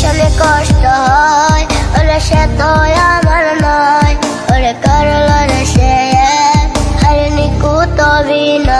ভীষণ কষ্ট হয়, ওরে সে তো আমার নয়। ওরে করল রে সে হারিনি কুতবি না